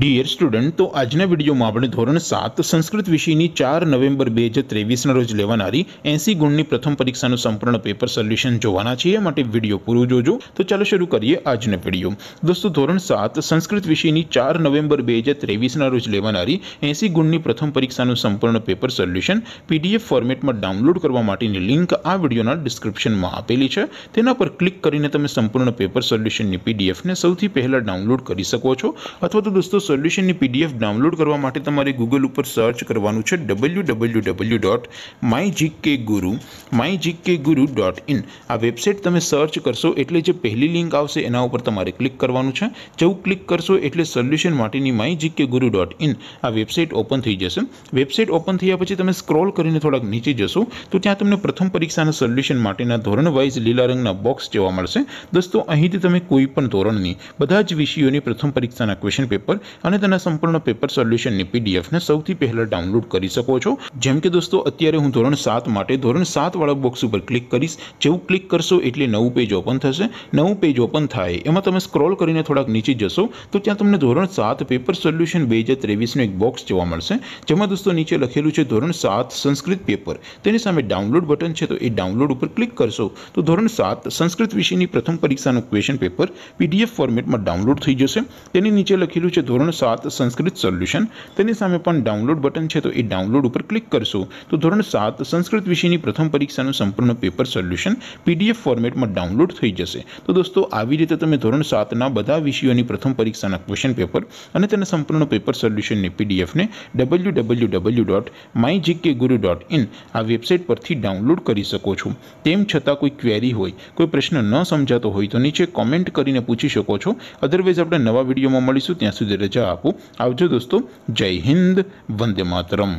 Dear student તો આજના વિડીયોમાં આપણે ધોરણ સાત સંસ્કૃત વિષયની ચાર નવેમ્બર બે હજાર ત્રેવીસના રોજ લેવાનારી એંસી ગુણની પ્રથમ પરીક્ષાનું સંપૂર્ણ પેપર સોલ્યુશન જોવાના છીએ. માટે વીડિયો પૂરું જોજો. તો ચાલો શરૂ કરીએ આજનો વીડિયો. દોસ્તો, ધોરણ સાત સંસ્કૃત વિષયની ચાર નવેમ્બર બે હજાર ત્રેવીસના રોજ લેવાનારી એંસી ગુણની પ્રથમ પરીક્ષાનું સંપૂર્ણ પેપર સોલ્યુશન પીડીએફ ફોર્મેટમાં ડાઉનલોડ કરવા માટેની લિંક આ વિડીયોના ડિસ્ક્રિપ્શનમાં આપેલી છે. તેના પર ક્લિક કરીને તમે સંપૂર્ણ પેપર સોલ્યુશનની પીડીએફને સૌથી પહેલાં ડાઉનલોડ કરી શકો છો. અથવા તો દોસ્તો સોલ્યુશનની પીડીએફ ડાઉનલોડ કરવા માટે તમારે ગૂગલ ઉપર સર્ચ કરવાનું છે W W W dot my GK guru my GK guru dot in આ વેબસાઇટ તમે સર્ચ કરશો એટલે જે પહેલી લિંક આવશે એના ઉપર તમારે ક્લિક કરવાનું છે. જેવું ક્લિક કરશો એટલે સોલ્યુશન માટેની my GK guru dot in આ વેબસાઇટ ઓપન થઈ જશે. વેબસાઇટ ઓપન થયા પછી તમે સ્ક્રોલ કરીને થોડાક નીચે જશો, તો ત્યાં તમને પ્રથમ પરીક્ષાના સોલ્યુશન માટેના ધોરણ વાઇઝ લીલા રંગના બોક્સ જોવા મળશે. દોસ્તો, અહીંથી તમે કોઈ પણ ધોરણની બધા જ વિષયોની પ્રથમ પરીક્ષાના ક્વેશ્ચન પેપર અને તેના સંપૂર્ણ પેપર સોલ્યુશનની પીડીએફને સૌથી પહેલાં ડાઉનલોડ કરી શકો છો. જેમ કે દોસ્તો, અત્યારે હું ધોરણ સાત માટે ધોરણ સાતવાળા બોક્સ ઉપર ક્લિક કરીશ. જેવું ક્લિક કરશો એટલે નવું પેજ ઓપન થશે. નવું પેજ ઓપન થાય, એમાં તમે સ્ક્રોલ કરીને થોડાક નીચે જશો, તો ત્યાં તમને ધોરણ સાત પેપર સોલ્યુશન બે હજાર ત્રેવીસનું એક બોક્સ જોવા મળશે. જેમાં દોસ્તો નીચે લખેલું છે ધોરણ સાત સંસ્કૃત પેપર તેની સામે ડાઉનલોડ બટન છે, તો એ ડાઉનલોડ ઉપર ક્લિક કરશો. તો ધોરણ સાત સંસ્કૃત વિષયની પ્રથમ પરીક્ષાનું ક્વેશ્ચન પેપર પીડીએફ ફોર્મેટમાં ડાઉનલોડ થઈ જશે. તેની નીચે લખેલું છે ધોરણ સાત સંસ્કૃત સોલ્યુશન. તેની સામે પણ ડાઉનલોડ બટન છે, તો એ ડાઉનલોડ ઉપર ક્લિક કરશો. તો ધોરણ સાત સંસ્કૃત વિષયની પ્રથમ પરીક્ષાનું સંપૂર્ણ પેપર સોલ્યુશન પીડીએફ ફોર્મેટમાં ડાઉનલોડ થઈ જશે. તો દોસ્તો, આવી રીતે તમે ધોરણ સાતના બધા વિષયોની પ્રથમ પરીક્ષાના ક્વેશ્ચન પેપર અને તેના સંપૂર્ણ પેપર સોલ્યુશનની પીડીએફને W W W dot my GK guru dot in આ વેબસાઇટ પરથી ડાઉનલોડ કરી શકો છો. તેમ છતાં કોઈ ક્વેરી હોય, કોઈ પ્રશ્ન ન સમજાતો હોય તો નીચે કોમેન્ટ કરીને પૂછી શકો છો. અધરવાઇઝ આપણે નવા વિડીયોમાં મળીશું. ત્યાં સુધી રજા આપું આવજો દોસ્તો જય હિન્દ વંદે માતરમ